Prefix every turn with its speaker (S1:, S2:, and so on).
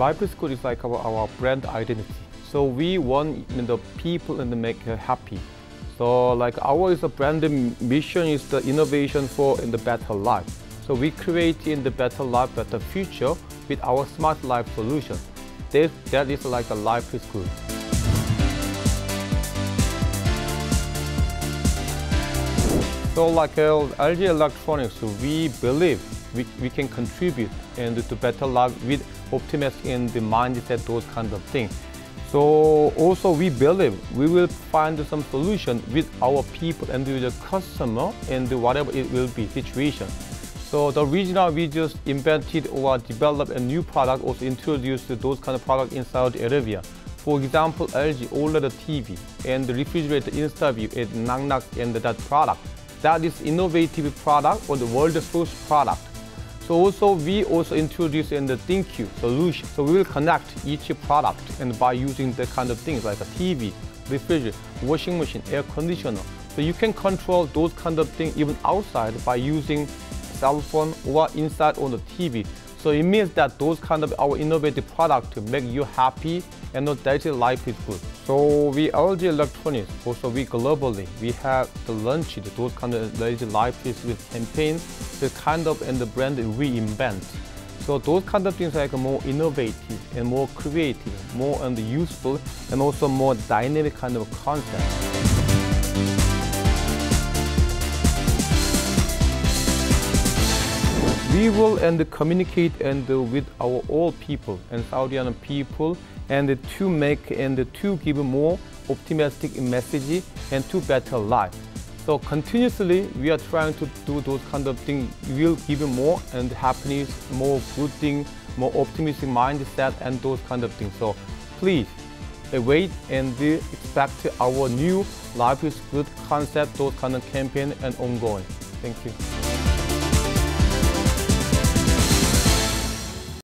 S1: Is good is like our, our brand identity. So we want you know, the people and make happy. So like our is a brand mission is the innovation for in the better life. So we create in the better life, better future with our smart life solution. This, that is like a life good. So like uh, LG Electronics, we believe we, we can contribute and to better life with optimism in the mindset, those kinds of things. So also we believe we will find some solution with our people and with the customer and whatever it will be situation. So the reason we just invented or developed a new product, also introduced those kind of product in Saudi Arabia. For example, LG OLED TV and the refrigerator InstaView and Knock-Knock and that product. That is innovative product or the world's first product. So also we also introduce in the ThinQ solution. So we will connect each product and by using the kind of things like a TV, refrigerator, washing machine, air conditioner. So you can control those kind of things even outside by using cell phone or inside on the TV. So it means that those kind of our innovative product to make you happy and your daily life is good. So we LG Electronics, also we globally, we have the launch those kind of daily life is with campaign, the kind of and the brand we invent. So those kind of things like more innovative and more creative, more and useful, and also more dynamic kind of concept. We will and communicate and with our all people and Saudian people and to make and to give more optimistic message and to better life. So continuously we are trying to do those kind of things. Will give you more and happiness, more good thing, more optimistic mindset and those kind of things. So please uh, wait and expect our new life is good concept, those kind of campaign and ongoing. Thank you.